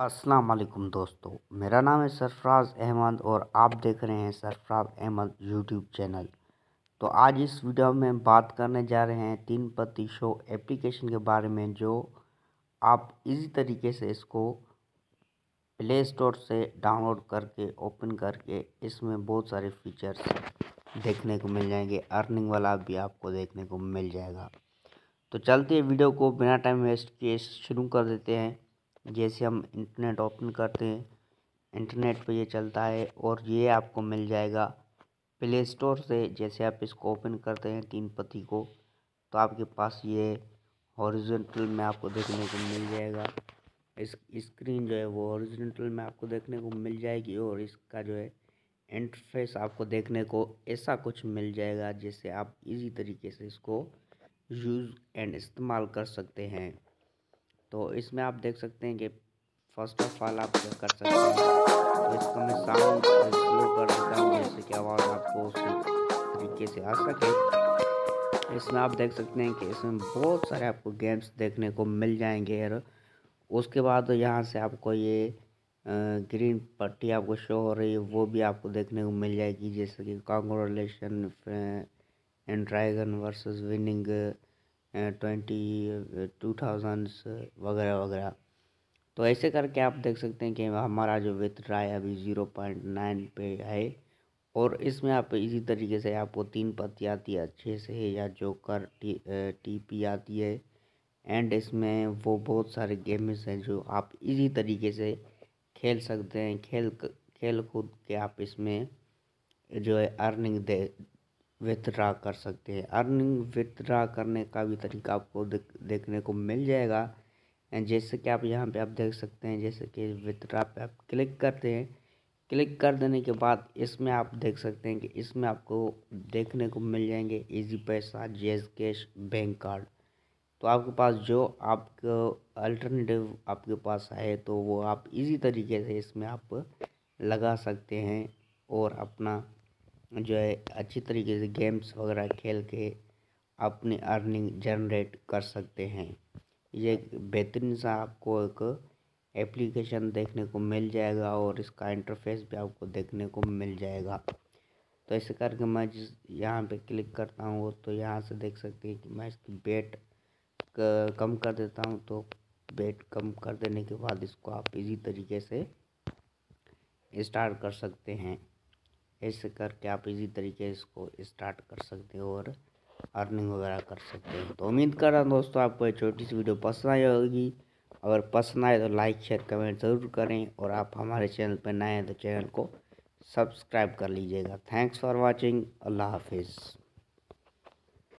अस्सलाम वालेकुम दोस्तों, मेरा नाम है सरफराज अहमद और आप देख रहे हैं सरफराज अहमद यूट्यूब चैनल। तो आज इस वीडियो में बात करने जा रहे हैं तीन पत्ती शो एप्लीकेशन के बारे में, जो आप इजी तरीके से इसको प्ले स्टोर से डाउनलोड करके, ओपन करके इसमें बहुत सारे फीचर्स देखने को मिल जाएँगे, अर्निंग वाला भी आपको देखने को मिल जाएगा। तो चलते वीडियो को, बिना टाइम वेस्ट किए शुरू कर देते हैं। जैसे हम इंटरनेट ओपन करते हैं, इंटरनेट पे ये चलता है और ये आपको मिल जाएगा प्ले स्टोर से। जैसे आप इसको ओपन करते हैं तीन पत्ती को तो आपके पास ये हॉरिजेंटल में आपको देखने को मिल जाएगा। इस स्क्रीन जो है वो हॉरिजेंटल में आपको देखने को मिल जाएगी और इसका जो है इंटरफेस आपको देखने को ऐसा कुछ मिल जाएगा जिससे आप इजी तरीके से इसको यूज़ एंड इस्तेमाल कर सकते हैं। तो इसमें आप देख सकते हैं कि फ़र्स्ट ऑफ़ ऑल आप कर सकते हैं तो इसको मैं साउंड स्लो कर देता हूँ, जिससे कि आवाज़ आपको उसी तरीके से आ सके। इसमें आप देख सकते हैं कि इसमें बहुत सारे आपको गेम्स देखने को मिल जाएँगे और उसके बाद यहाँ से आपको ये ग्रीन पट्टी आपको शो हो रही है, वो भी आपको देखने को मिल जाएगी, जैसे कि congratulation and dragon versus winning twenty, two thousands वगैरह वगैरह। तो ऐसे करके आप देख सकते हैं कि हमारा जो विथड्रा है अभी ज़ीरो पॉइंट नाइन पे है और इसमें आप इसी तरीके से आपको तीन पत्ती आती है, अच्छे से या जोकर, टी टी पी आती है। एंड इसमें वो बहुत सारे गेम्स हैं जो आप इजी तरीके से खेल सकते हैं, खेल खेल कूद के आप इसमें जो है अर्निंग दे विथड्रा कर सकते हैं। अर्निंग विथड्रा करने का भी तरीका आपको देख, देखने को मिल जाएगा। एंड जैसे कि आप यहाँ पे आप देख सकते हैं जैसे कि विथड्रा पे आप क्लिक करते हैं। क्लिक कर देने के बाद इसमें आप देख सकते हैं कि इसमें आपको देखने को मिल जाएँगे इजी पैसा जेज कैश बैंक कार्ड। तो आपके पास जो आपको अल्टरनेटिव आपके पास है तो वो आप इजी तरीके से इसमें आप लगा सकते हैं और अपना जो है, अच्छी तरीके से गेम्स वगैरह खेल के अपनी अर्निंग जनरेट कर सकते हैं। ये बेहतरीन सा आपको एक एप्लीकेशन देखने को मिल जाएगा और इसका इंटरफेस भी आपको देखने को मिल जाएगा। तो ऐसे करके मैं जिस यहाँ पे क्लिक करता हूँ तो यहाँ से देख सकते हैं कि मैं इसकी बेट कम कर देता हूँ। तो बेट कम कर देने के बाद इसको आप इजी तरीके से स्टार्ट कर सकते हैं। ऐसे करके आप इसी तरीके से इसको स्टार्ट कर सकते हो और अर्निंग वगैरह कर सकते हो। तो उम्मीद कर रहा हूँ दोस्तों आपको ये छोटी सी वीडियो पसंद आई होगी। अगर पसंद आए तो लाइक शेयर कमेंट ज़रूर करें और आप हमारे चैनल पर नए हैं तो चैनल को सब्सक्राइब कर लीजिएगा। थैंक्स फॉर वॉचिंग अल्लाह हाफिज़।